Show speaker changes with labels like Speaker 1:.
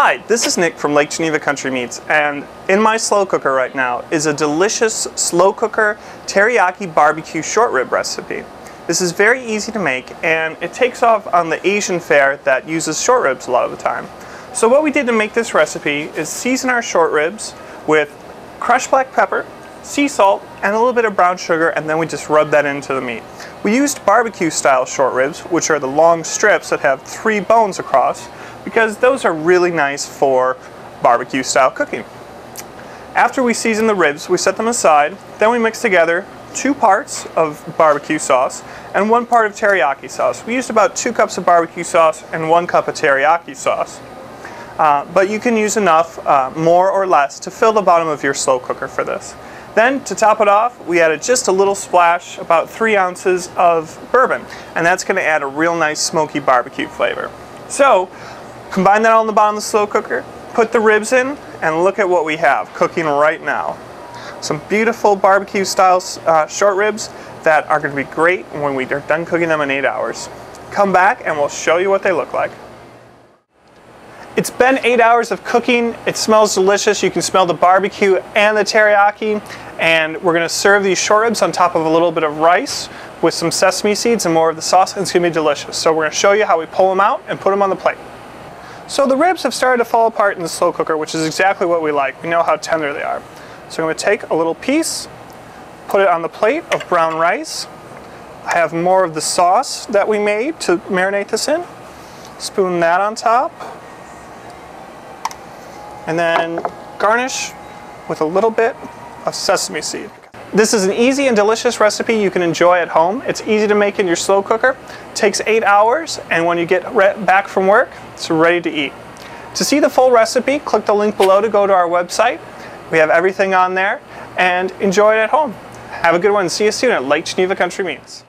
Speaker 1: Hi, this is Nick from Lake Geneva Country Meats, and in my slow cooker right now is a delicious slow cooker teriyaki barbecue short rib recipe. This is very easy to make, and it takes off on the Asian fare that uses short ribs a lot of the time. So what we did to make this recipe is season our short ribs with crushed black pepper, sea salt, and a little bit of brown sugar, and then we just rub that into the meat. We used barbecue style short ribs, which are the long strips that have three bones across, because those are really nice for barbecue style cooking. After we season the ribs, we set them aside, then we mix together two parts of barbecue sauce and one part of teriyaki sauce. We used about two cups of barbecue sauce and one cup of teriyaki sauce. Uh, but you can use enough, uh, more or less, to fill the bottom of your slow cooker for this. Then, to top it off, we added just a little splash, about three ounces of bourbon, and that's going to add a real nice smoky barbecue flavor. So, Combine that all in the bottom of the slow cooker, put the ribs in, and look at what we have cooking right now. Some beautiful barbecue style uh, short ribs that are going to be great when we are done cooking them in 8 hours. Come back and we'll show you what they look like. It's been 8 hours of cooking. It smells delicious. You can smell the barbecue and the teriyaki. And we're going to serve these short ribs on top of a little bit of rice with some sesame seeds and more of the sauce. And it's going to be delicious. So we're going to show you how we pull them out and put them on the plate. So the ribs have started to fall apart in the slow cooker, which is exactly what we like. We know how tender they are. So I'm going to take a little piece, put it on the plate of brown rice. I have more of the sauce that we made to marinate this in. Spoon that on top. And then garnish with a little bit of sesame seed. This is an easy and delicious recipe you can enjoy at home. It's easy to make in your slow cooker. Takes eight hours, and when you get back from work, it's ready to eat. To see the full recipe, click the link below to go to our website. We have everything on there, and enjoy it at home. Have a good one. See you soon at Lake Geneva Country Meats.